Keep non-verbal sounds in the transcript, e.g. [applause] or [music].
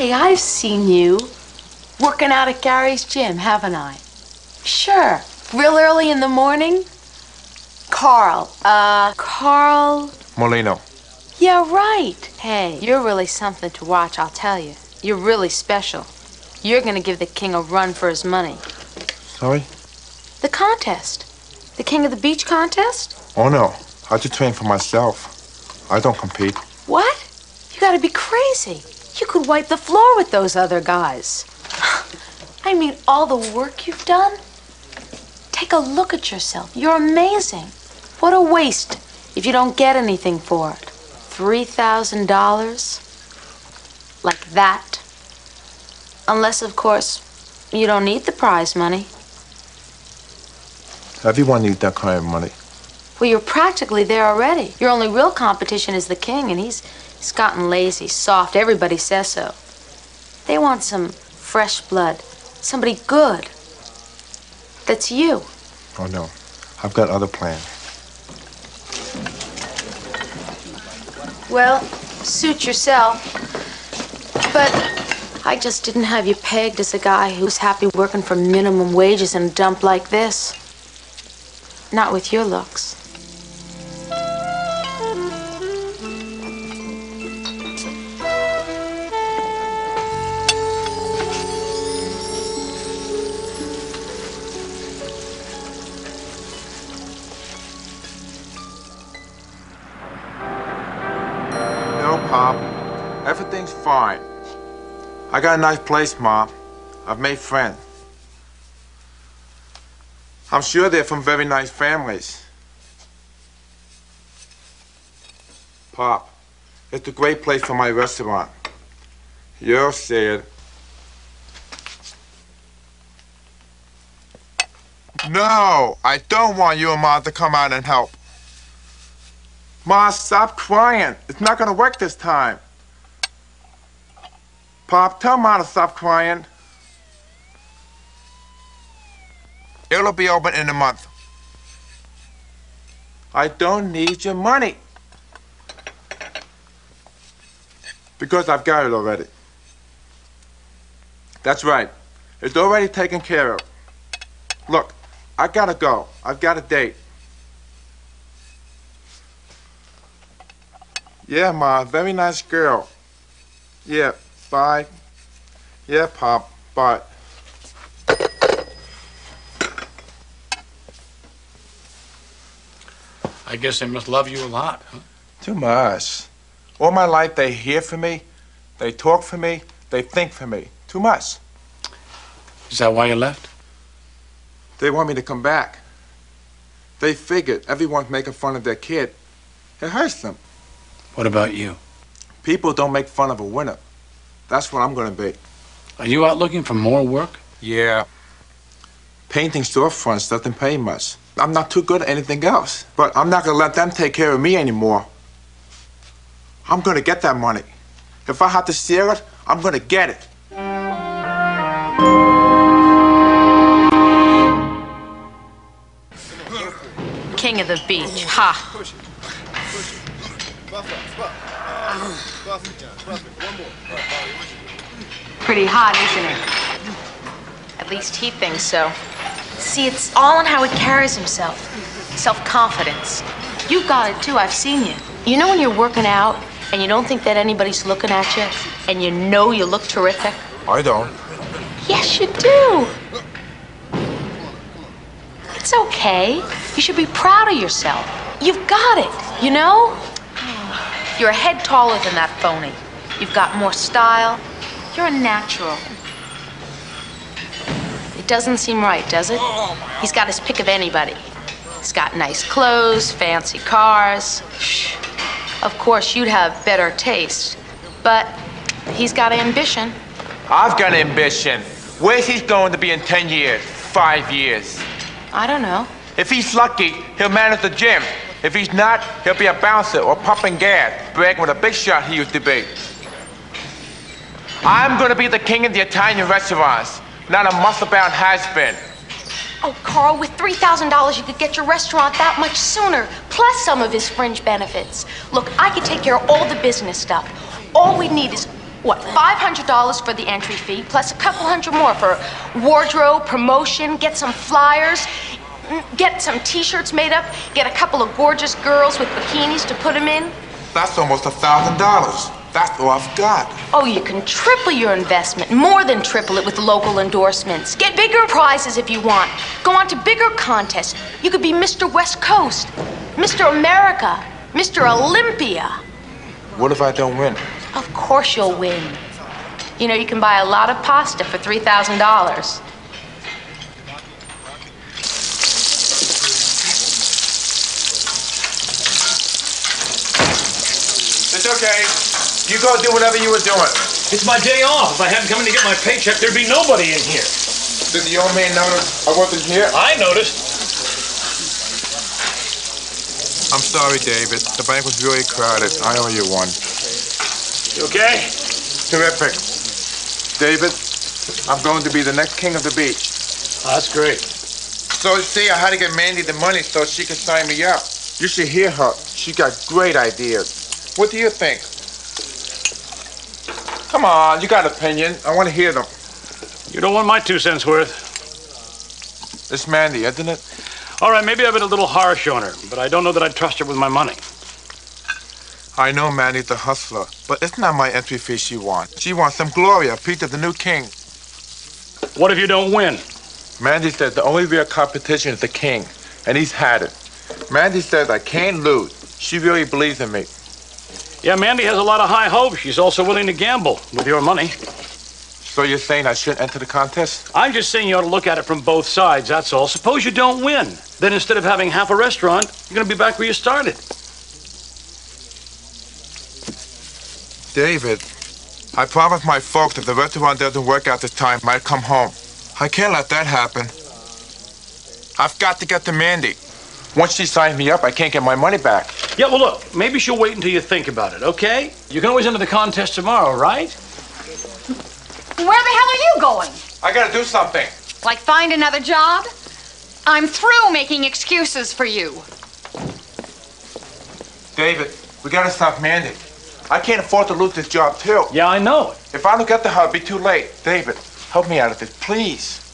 Hey, I've seen you working out at Gary's gym, haven't I? Sure. Real early in the morning? Carl. Uh, Carl. Molino. Yeah, right. Hey, you're really something to watch, I'll tell you. You're really special. You're gonna give the king a run for his money. Sorry? The contest. The King of the Beach contest? Oh no. I just train for myself. I don't compete. What? You gotta be crazy. You could wipe the floor with those other guys. [laughs] I mean, all the work you've done. Take a look at yourself. You're amazing. What a waste if you don't get anything for it. $3,000? Like that? Unless, of course, you don't need the prize money. Everyone needs that kind of money. Well, you're practically there already. Your only real competition is the king, and he's, he's gotten lazy, soft. Everybody says so. They want some fresh blood, somebody good. That's you. Oh no. I've got other plans. Well, suit yourself. But I just didn't have you pegged as a guy who's happy working for minimum wages in a dump like this. Not with your looks. Pop. Everything's fine. I got a nice place, Mom. I've made friends. I'm sure they're from very nice families. Pop, it's a great place for my restaurant. You'll see it. No, I don't want you and Mom to come out and help. Ma, stop crying. It's not gonna work this time. Pop, tell Ma to stop crying. It'll be open in a month. I don't need your money. Because I've got it already. That's right. It's already taken care of. Look, I gotta go. I've got a date. Yeah, Ma, very nice girl. Yeah, bye. Yeah, Pop, bye. I guess they must love you a lot, huh? Too much. All my life, they hear for me, they talk for me, they think for me. Too much. Is that why you left? They want me to come back. They figured everyone's making fun of their kid. It hurts them. What about you? People don't make fun of a winner. That's what I'm gonna be. Are you out looking for more work? Yeah. Painting storefronts doesn't pay much. I'm not too good at anything else. But I'm not gonna let them take care of me anymore. I'm gonna get that money. If I have to steal it, I'm gonna get it. King of the beach. Ha! Pretty hot, isn't it? At least he thinks so. See, it's all in how he carries himself. Self-confidence. You've got it too, I've seen you. You know when you're working out and you don't think that anybody's looking at you and you know you look terrific? I don't. Yes, you do. It's okay. You should be proud of yourself. You've got it, you know? You're a head taller than that phony. You've got more style. You're a natural. It doesn't seem right, does it? He's got his pick of anybody. He's got nice clothes, fancy cars. Shh. Of course, you'd have better taste. But he's got ambition. I've got ambition. Where's he going to be in 10 years? Five years? I don't know. If he's lucky, he'll manage the gym. If he's not, he'll be a bouncer or pumping gas, bragging with a big shot he used to be. I'm gonna be the king of the Italian restaurants, not a muscle-bound has-been. Oh, Carl, with $3,000, you could get your restaurant that much sooner, plus some of his fringe benefits. Look, I could take care of all the business stuff. All we need is, what, $500 for the entry fee, plus a couple hundred more for wardrobe, promotion, get some flyers, get some t-shirts made up, get a couple of gorgeous girls with bikinis to put them in. That's almost a thousand dollars. That's all I've got. Oh, you can triple your investment, more than triple it with local endorsements. Get bigger prizes if you want. Go on to bigger contests. You could be Mr. West Coast, Mr. America, Mr. Olympia. What if I don't win? Of course you'll win. You know, you can buy a lot of pasta for $3,000. Okay. You go do whatever you were doing. It's my day off. If I hadn't come in to get my paycheck, there'd be nobody in here. Did the old man notice I wasn't here? I noticed. I'm sorry, David. The bank was really crowded. I owe you one. You okay? Terrific. David, I'm going to be the next king of the beach. Oh, that's great. So see, I had to get Mandy the money so she could sign me up. You should hear her. She got great ideas. What do you think? Come on, you got opinion. I want to hear them. You don't want my two cents worth. It's Mandy, isn't it? All right, maybe I've been a little harsh on her, but I don't know that I'd trust her with my money. I know Mandy's the hustler, but it's not my entry fee she wants. She wants some Gloria, Peter the new king. What if you don't win? Mandy says the only real competition is the king, and he's had it. Mandy says I can't lose. She really believes in me. Yeah, Mandy has a lot of high hopes. She's also willing to gamble with your money. So you're saying I shouldn't enter the contest? I'm just saying you ought to look at it from both sides, that's all. Suppose you don't win. Then instead of having half a restaurant, you're going to be back where you started. David, I promised my folks if the restaurant doesn't work out this time, I'd come home. I can't let that happen. I've got to get to Mandy. Once she signs me up, I can't get my money back. Yeah, well, look, maybe she'll wait until you think about it, okay? You can always enter the contest tomorrow, right? Where the hell are you going? I gotta do something. Like find another job? I'm through making excuses for you. David, we gotta stop Mandy. I can't afford to lose this job, too. Yeah, I know it. If I don't get to her, it'll be too late. David, help me out of this, please.